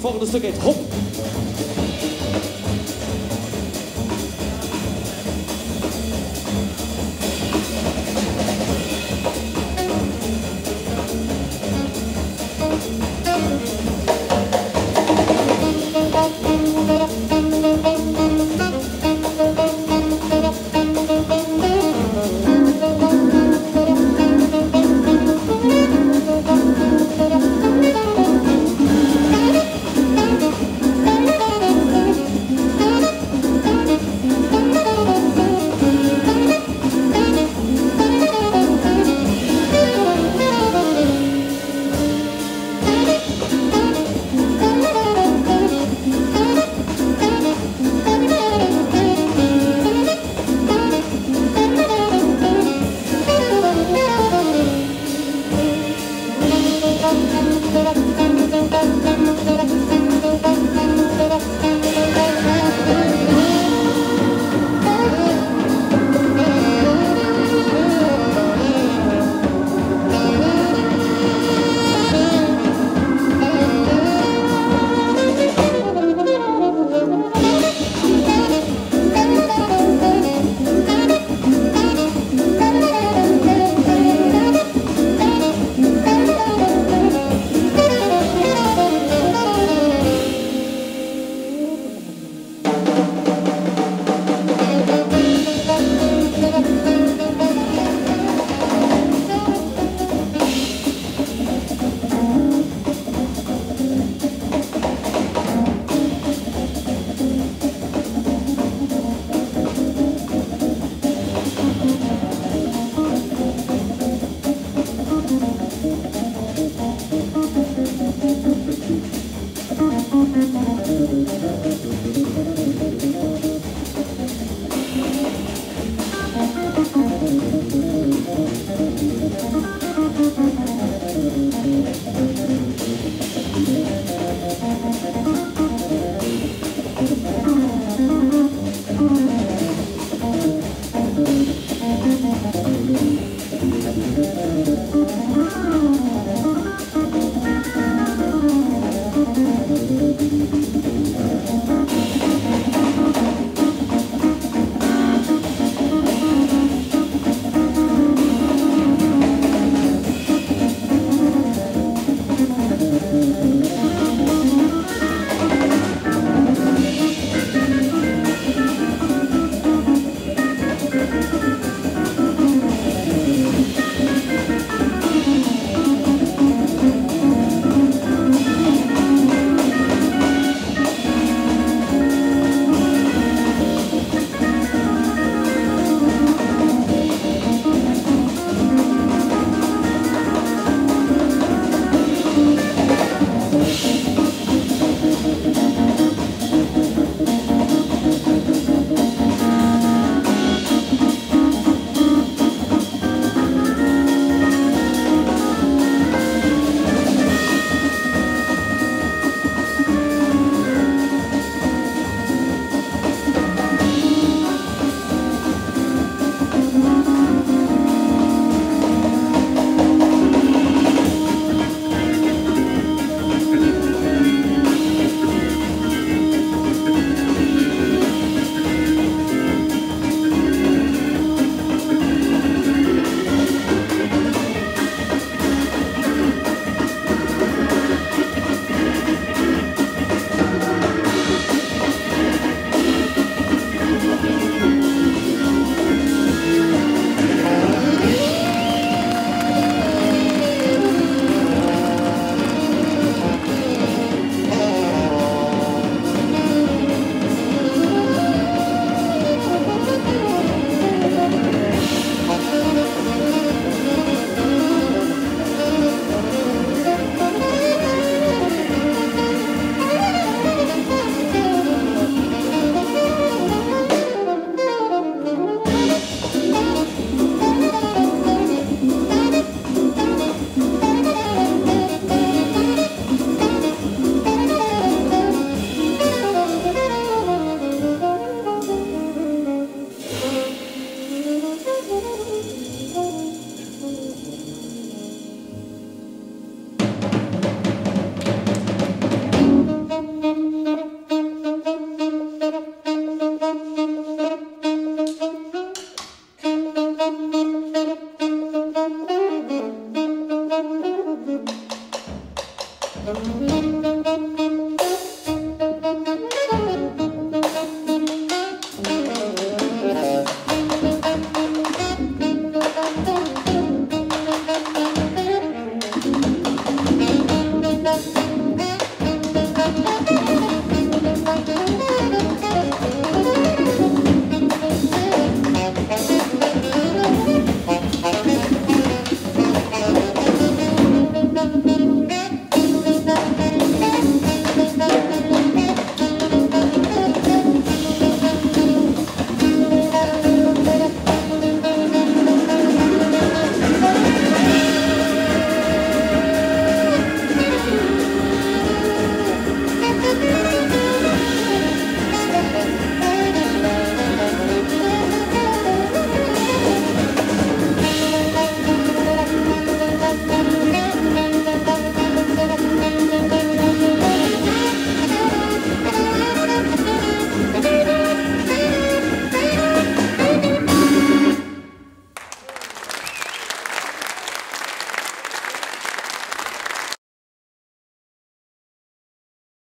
Vorderste geht rum. スープ!